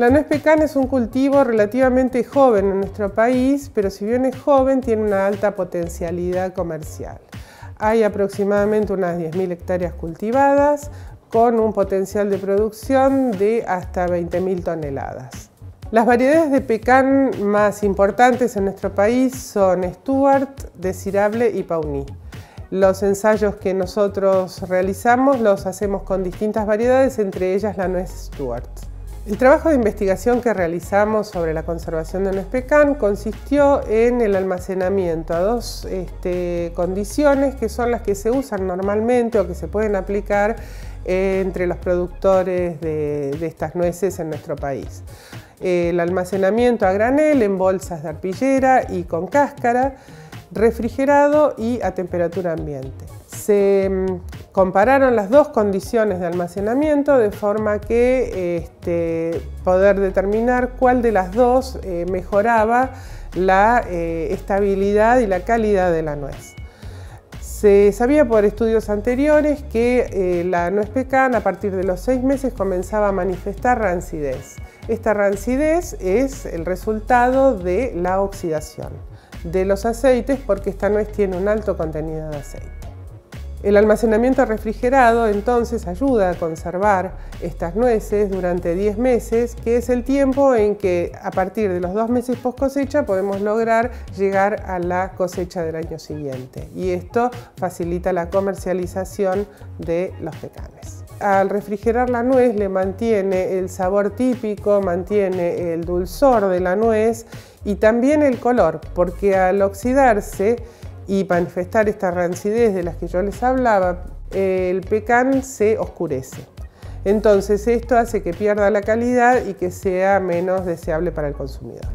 La nuez pecan es un cultivo relativamente joven en nuestro país, pero si bien es joven, tiene una alta potencialidad comercial. Hay aproximadamente unas 10.000 hectáreas cultivadas, con un potencial de producción de hasta 20.000 toneladas. Las variedades de pecan más importantes en nuestro país son Stuart, Desirable y Pauní. Los ensayos que nosotros realizamos los hacemos con distintas variedades, entre ellas la nuez Stuart. El trabajo de investigación que realizamos sobre la conservación de nuez pecan consistió en el almacenamiento a dos este, condiciones que son las que se usan normalmente o que se pueden aplicar entre los productores de, estas nueces en nuestro país. El almacenamiento a granel en bolsas de arpillera y con cáscara, refrigerado y a temperatura ambiente. Mm, compararon las dos condiciones de almacenamiento de forma que este, poder determinar cuál de las dos eh, mejoraba la eh, estabilidad y la calidad de la nuez. Se sabía por estudios anteriores que eh, la nuez pecan a partir de los seis meses comenzaba a manifestar rancidez. Esta rancidez es el resultado de la oxidación de los aceites porque esta nuez tiene un alto contenido de aceite. El almacenamiento refrigerado entonces ayuda a conservar estas nueces durante 10 meses, que es el tiempo en que a partir de los dos meses post cosecha podemos lograr llegar a la cosecha del año siguiente. Y esto facilita la comercialización de los pecanes. Al refrigerar la nuez le mantiene el sabor típico, mantiene el dulzor de la nuez y también el color, porque al oxidarse y manifestar esta rancidez de las que yo les hablaba, el pecan se oscurece. Entonces esto hace que pierda la calidad y que sea menos deseable para el consumidor.